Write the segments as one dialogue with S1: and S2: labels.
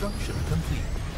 S1: Construction complete.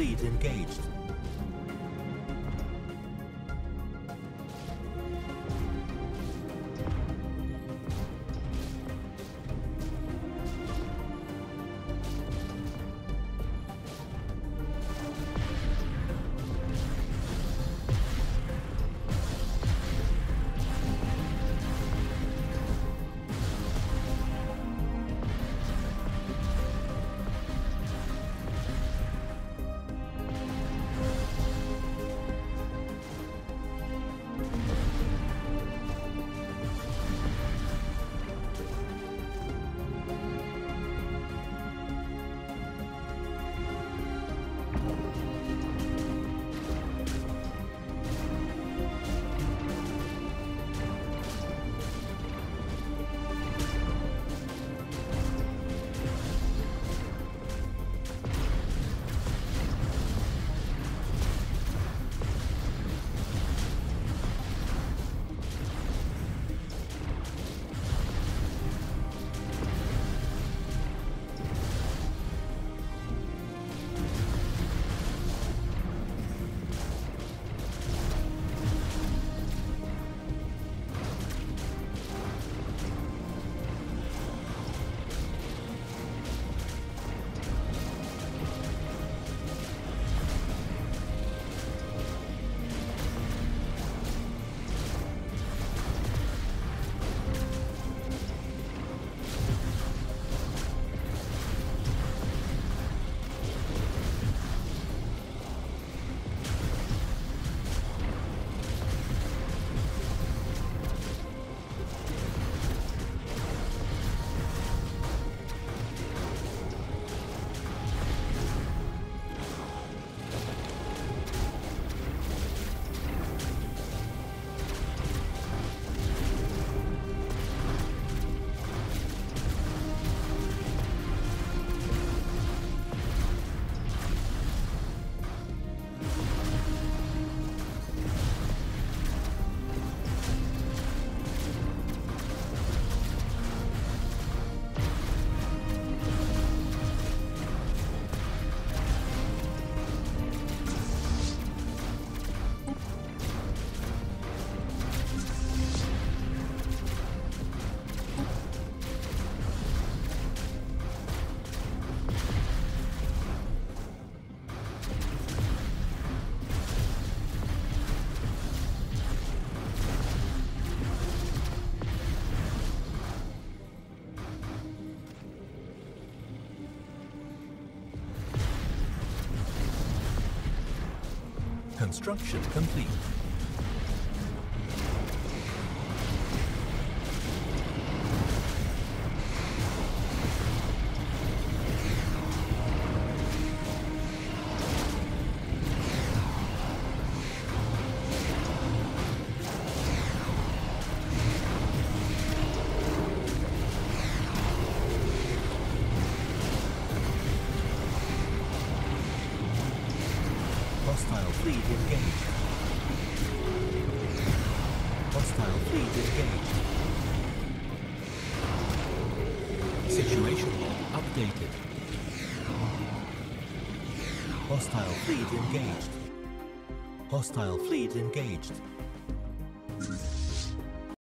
S1: Fleet engaged. Construction complete. Hostile fleet engaged. Hostile fleet engaged. Situation log updated. Hostile fleet engaged. Hostile fleet engaged.